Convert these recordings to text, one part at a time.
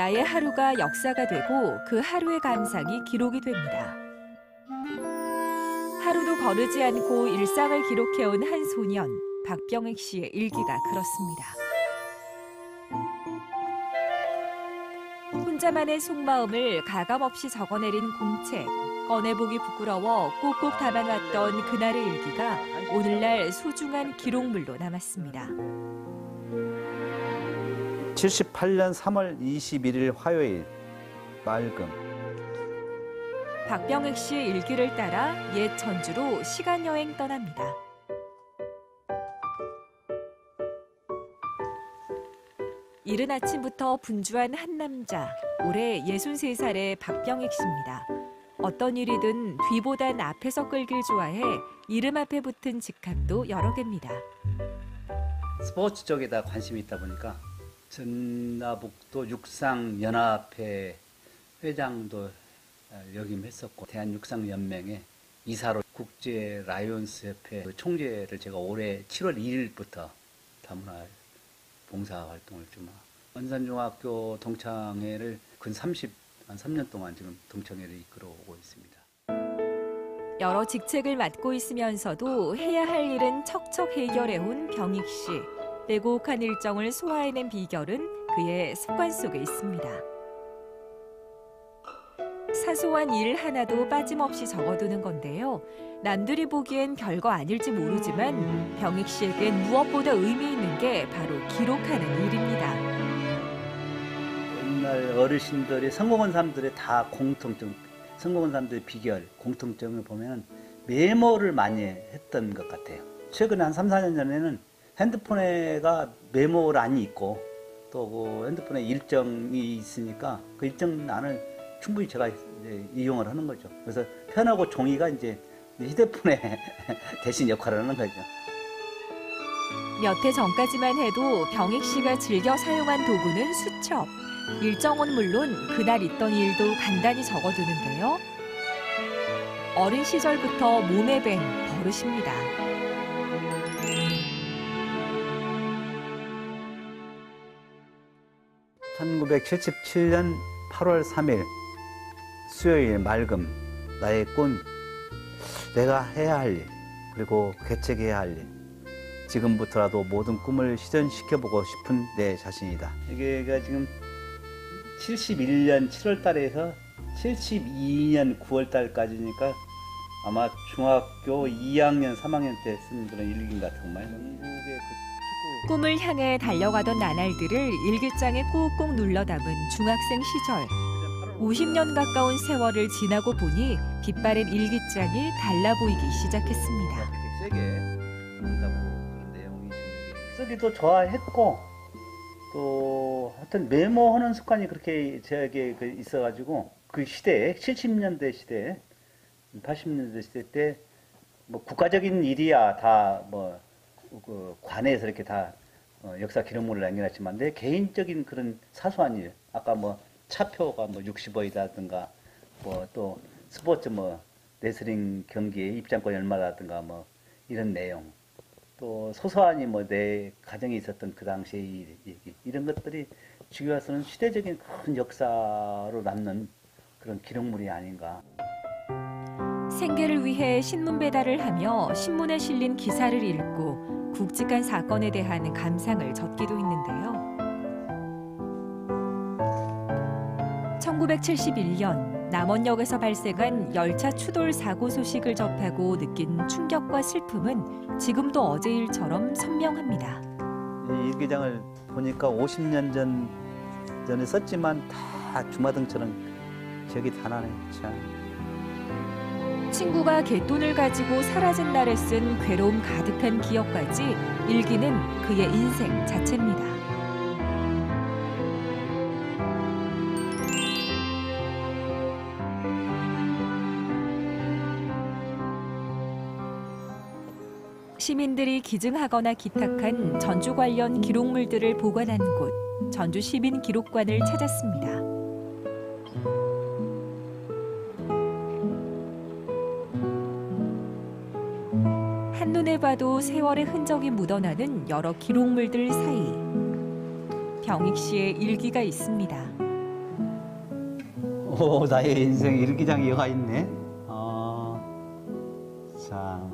나의 하루가 역사가 되고 그 하루의 감상이 기록이 됩니다. 하루도 거르지 않고 일상을 기록해온 한 소년 박병익 씨의 일기가 그렇습니다. 혼자만의 속마음을 가감없이 적어내린 공책. 꺼내보기 부끄러워 꼭꼭 담아놨던 그날의 일기가 오늘날 소중한 기록물로 남았습니다. 78년 3월 21일 화요일 맑음 박병익 씨의 일기를 따라 옛 전주로 시간 여행 떠납니다. 이른 아침부터 분주한 한 남자, 올해 63살의 박병익 씨입니다. 어떤 일이든 뒤보단 앞에서 끌길 좋아해 이름 앞에 붙은 직함도 여러 개입니다. 스포츠 쪽에다 관심이 있다 보니까 전라북도 육상연합회 회장도 역임했었고 대한육상연맹의 이사로 국제 라이온스 협회 총재를 제가 올해 7월 2일부터 다문화 봉사 활동을 좀 원산중학교 동창회를 근 30, 한 3년 동안 지금 동창회를 이끌어오고 있습니다. 여러 직책을 맡고 있으면서도 해야 할 일은 척척 해결해온 병익 씨. 빼곡한 일정을 소화해낸 비결은 그의 습관 속에 있습니다. 사소한 일 하나도 빠짐없이 적어두는 건데요. 남들이 보기엔 별거 아닐지 모르지만 병익 씨에겐 무엇보다 의미 있는 게 바로 기록하는 일입니다. 옛날 어르신들이 성공한 사람들의 다 공통점, 성공한 사람들의 비결, 공통점을 보면 메모를 많이 했던 것 같아요. 최근에 한 3, 4년 전에는 핸드폰에가 메모란이 있고 또 그 핸드폰에 일정이 있으니까 그 일정란을 충분히 제가 이제 이용을 하는 거죠. 그래서 편하고 종이가 이제 휴대폰에 대신 역할을 하는 거죠. 몇 해 전까지만 해도 병익 씨가 즐겨 사용한 도구는 수첩. 일정은 물론 그날 있던 일도 간단히 적어두는데요. 어린 시절부터 몸에 밴 버릇입니다. (1977년 8월 3일) 수요일 맑음 나의 꿈 내가 해야 할 일, 그리고 개척해야 할 일. 지금부터라도 모든 꿈을 실현시켜보고 싶은 내 자신이다. 이게가 지금 71년 7월 달에서 72년 9월 달까지니까 아마 중학교 2학년, 3학년 때 쓴 그런 일기인 것 같은 축구. 꿈을 향해 달려가던 나날들을 일기장에 꾹꾹 눌러 담은 중학생 시절. 50년 가까운 세월을 지나고 보니 빛바랜 일기장이 달라 보이기 시작했습니다. 세게 쓴다고 있습니다. 쓰기도 좋아했고 또 하여튼 메모하는 습관이 그렇게 저에게 그 있어가지고 그 시대에 70년대 시대, 80년대 시대 때 뭐 국가적인 일이야 다뭐 그 관에서 이렇게 다 어, 역사 기록물을 남겨놨지만 내 개인적인 그런 사소한 일. 아까 뭐 차표가 뭐 60억이라든가 뭐 또 스포츠 뭐 레슬링 경기에 입장권이 얼마라든가 뭐 이런 내용. 또 소소하니 뭐 내 가정에 있었던 그 당시의 일, 얘기. 이런 것들이 와서는 시대적인 큰 역사로 남는 그런 기록물이 아닌가. 생계를 위해 신문 배달을 하며 신문에 실린 기사를 읽고 굵직한 사건에 대한 감상을 적기도 했는데요. 1971년 남원역에서 발생한 열차 추돌 사고 소식을 접하고 느낀 충격과 슬픔은 지금도 어제 일처럼 선명합니다. 이 일기장을 보니까 50년 전 전에 썼지만 다 주마등처럼 기억이 다 나네. 참. 친구가 갯돈을 가지고 사라진 날에 쓴 괴로움 가득한 기억까지 일기는 그의 인생 자체입니다. 시민들이 기증하거나 기탁한 전주 관련 기록물들을 보관하는 곳 전주 시민 기록관을 찾았습니다. 봐도 세월의 흔적이 묻어나는 여러 기록물들 사이 병익 씨의 일기가 있습니다. 오, 나의 인생 일기장에 여가 있네. 어, 자.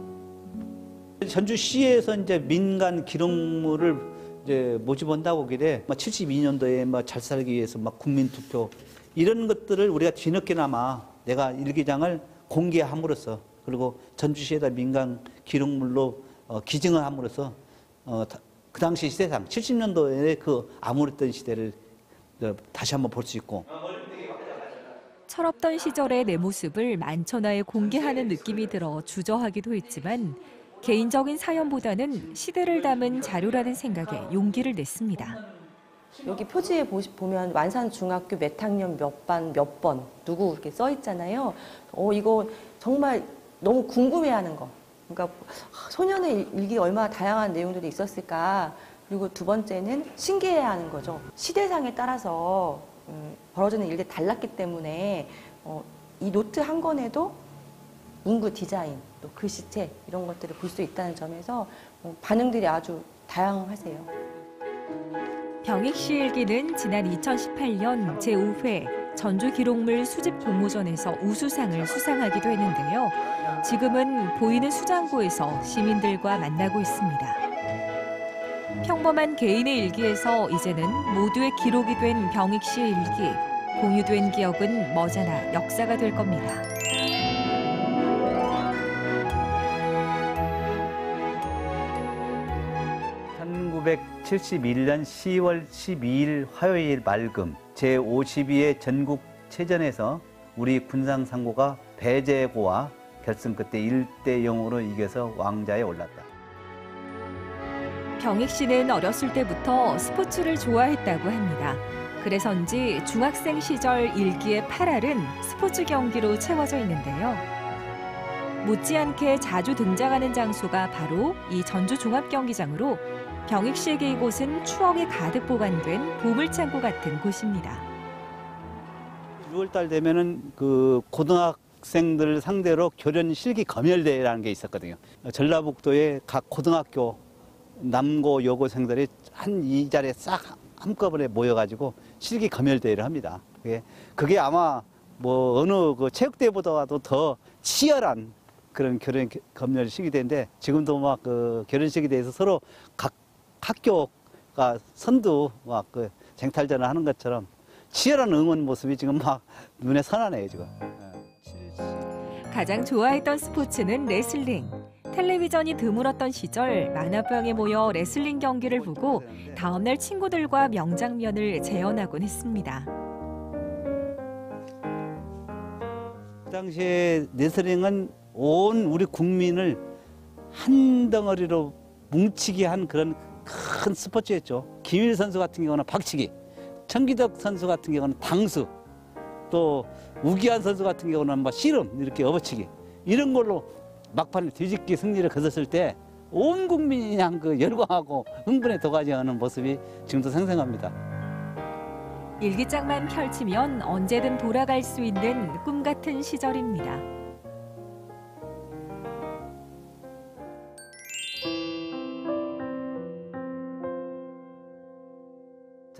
전주시에서 이제 민간 기록물을 이제 모집한다고 그래. 72년도에 뭐잘 살기 위해서 막 국민 투표 이런 것들을 우리가 뒤늦게나마 내가 일기장을 공개함으로써 그리고 전주시에다 민간 기록물로 어, 기증을 함으로써 어, 다- 그 당시 시대상 70년도에 그 암울했던 시대를 어, 다시 한번 볼 수 있고 철없던 시절의 내 모습을 만천하에 공개하는 느낌이 들어 주저하기도 했지만 개인적인 사연보다는 시대를 담은 자료라는 생각에 용기를 냈습니다. 여기 표지에 보시, 보면 완산 중학교 몇 학년 몇 반 몇 번 누구 이렇게 써 있잖아요. 어 이거 정말 너무 궁금해하는 거. 그러니까 아, 소년의 일- 일기가 얼마나 다양한 내용들이 있었을까. 그리고 두 번째는 신기해하는 거죠. 시대상에 따라서 음, 벌어지는 일들이 달랐기 때문에 어, 이 노트 한 권에도 문구 디자인, 또 글씨체 이런 것들을 볼 수 있다는 점에서 어, 반응들이 아주 다양하세요. 병익 씨 일기는 지난 2018년 제5회 전주 기록물 수집 공모전에서 우수상을 수상하기도 했는데요. 지금은 보이는 수장고에서 시민들과 만나고 있습니다. 평범한 개인의 일기에서 이제는 모두의 기록이 된 병익 씨의 일기. 공유된 기억은 머지않아 역사가 될 겁니다. (1971년 10월 12일) 화요일 맑음 제52회 전국 체전에서 우리 군상상고가 배제고와 결승 끝에 1대 0으로 이겨서 왕자에 올랐다. 병익 씨는 어렸을 때부터 스포츠를 좋아했다고 합니다. 그래서인지 중학생 시절 일기의 8알은 스포츠 경기로 채워져 있는데요. 못지않게 자주 등장하는 장소가 바로 이 전주 종합경기장으로 병익 씨에게 이곳은 추억이 가득 보관된 보물창고 같은 곳입니다. 6월달 되면은 그 고등학생들 상대로 교련 실기 검열대회라는 게 있었거든요. 전라북도의 각 고등학교 남고 여고생들이 한 이 자리에 싹 한꺼번에 모여가지고 실기 검열대회를 합니다. 그게, 그게 아마 뭐 어느 그 체육대회보다도 더 치열한 그런 결혼 검열 시기대인데 지금도 막 그 결혼식에 대해서 서로 각 학교가 선두 막 그 쟁탈전을 하는 것처럼 치열한 응원 모습이 지금 막 눈에 선하네요 지금. 가장 좋아했던 스포츠는 레슬링. 텔레비전이 드물었던 시절 만화방에 모여 레슬링 경기를 보고 다음날 친구들과 명장면을 재현하곤 했습니다. 그 당시에 레슬링은 온 우리 국민을 한 덩어리로 뭉치게 한 그런 큰 스포츠였죠. 김일 선수 같은 경우는 박치기, 청기덕 선수 같은 경우는 당수, 또 우기환 선수 같은 경우는 뭐 씨름 이렇게 업어치기 이런 걸로 막판을 뒤집기 승리를 거뒀을 때 온 국민이 그냥 그 열광하고 흥분에 도가지하는 모습이 지금도 생생합니다. 일기장만 펼치면 언제든 돌아갈 수 있는 꿈 같은 시절입니다.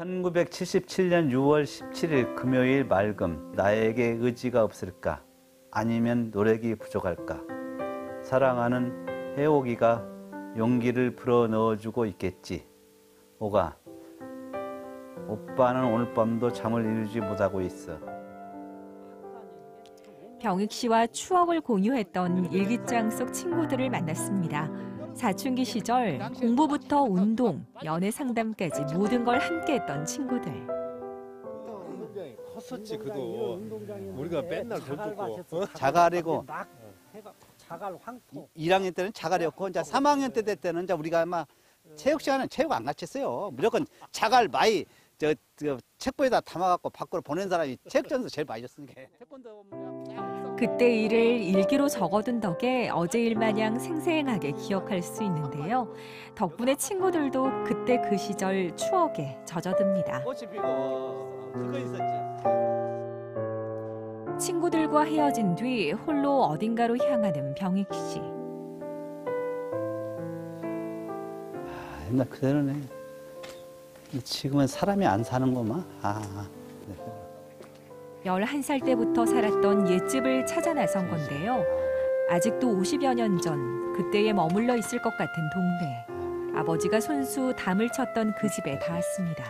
1977년 6월 17일 금요일 맑음 나에게 의지가 없을까? 아니면 노력이 부족할까? 사랑하는 해옥이가 용기를 불어 넣어주고 있겠지. 오가 오빠는 오늘 밤도 잠을 이루지 못하고 있어. 병익 씨와 추억을 공유했던 일기장 속 친구들을 만났습니다. 사춘기 시절 공부부터 운동, 연애 상담까지 모든 걸 함께 했던 친구들. 컸었지 그도 우리가 맨날 돈 뜯고 자갈이고 자갈 황토. 1학년 때는 자갈이었고 이제 3학년 때 때는 이제 우리가 아마 체육 시간은 체육 안 가르쳤어요. 무조건 자갈 마이 저, 저 책보에다 담아갖고 밖으로 보낸 사람이 체육전에서 제일 많이 줬으니까. 그때 일을 일기로 적어둔 덕에 어제 일 마냥 생생하게 기억할 수 있는데요. 덕분에 친구들도 그때 그 시절 추억에 젖어듭니다. 친구들과 헤어진 뒤 홀로 어딘가로 향하는 병익 씨. 아, 옛날 그대로네. 지금은 사람이 안 사는 거만. 아, 네. 11살 때부터 살았던 옛집을 찾아 나선 건데요. 아직도 50여 년 전 그때에 머물러 있을 것 같은 동네. 아버지가 손수 담을 쳤던 그 집에 닿았습니다.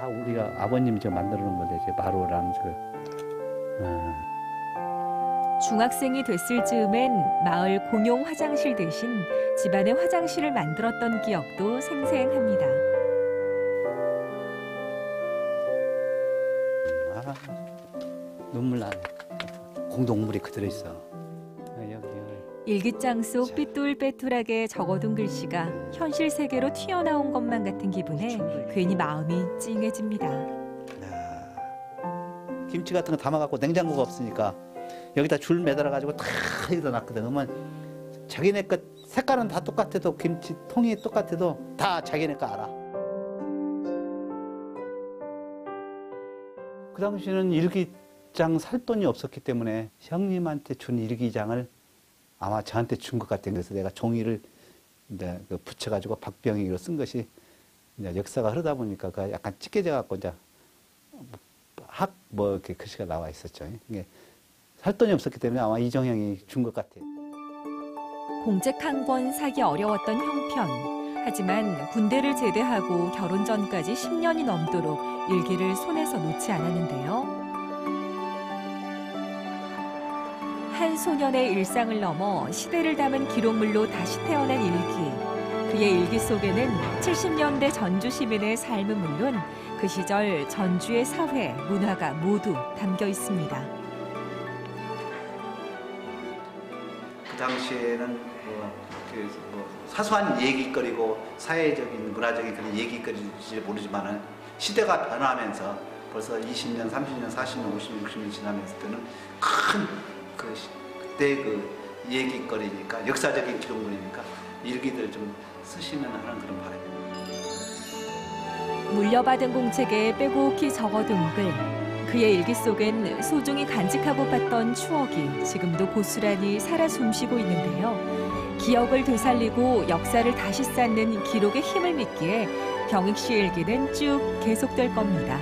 아, 우리가 아버님이 저 만들어 놓은 건데, 제 마루랑 그, 어, 중학생이 됐을 즈음엔 마을 공용 화장실 대신 집안의 화장실을 만들었던 기억도 생생합니다. 아, 눈물 나네. 공동물이 그대로 있어. 아, 여기, 여기. 일기장 속 삐뚤빼뚤하게 적어둔 글씨가 현실 세계로 튀어나온 것만 같은 기분에 괜히 마음이 찡해집니다. 야, 김치 같은 거 담아갖고 냉장고가 없으니까 여기다 줄 매달아가지고 다 여기다 놨거든. 그러면 자기네 것 색깔은 다 똑같아도 김치 통이 똑같아도 다 자기네 거 알아. 그 당시에는 일기장 살 돈이 없었기 때문에 형님한테 준 일기장을 아마 저한테 준 것 같아요. 그래서 내가 종이를 이제 그 붙여가지고 박병희로 쓴 것이 이제 역사가 흐르다 보니까 그 약간 찢겨져 갖고 이제 학 뭐 이렇게 글씨가 나와 있었죠. 이게 살 돈이 없었기 때문에 아마 이정형이 준 것 같아요. 공책 한 권 사기 어려웠던 형편. 하지만 군대를 제대하고 결혼 전까지 10년이 넘도록 일기를 손에서 놓지 않았는데요. 한 소년의 일상을 넘어 시대를 담은 기록물로 다시 태어난 일기. 그의 일기 속에는 70년대 전주 시민의 삶은 물론 그 시절 전주의 사회, 문화가 모두 담겨 있습니다. 그 당시에는 뭐, 그, 뭐 사소한 얘기거리고 사회적인 문화적인 그런 얘기거리인지 모르지만은 시대가 변하면서 벌써 20년, 30년, 40년, 50년, 60년 지나면서 때는 큰 그 그때 그 얘기거리니까 역사적인 기록물이니까 일기들 좀 쓰시면 하는 그런 바람입니다. 물려받은 공책에 빼곡히 적어둔 글. 그의 일기 속엔 소중히 간직하고 봤던 추억이 지금도 고스란히 살아 숨쉬고 있는데요. 기억을 되살리고 역사를 다시 쌓는 기록의 힘을 믿기에 병익 씨의 일기는 쭉 계속될 겁니다.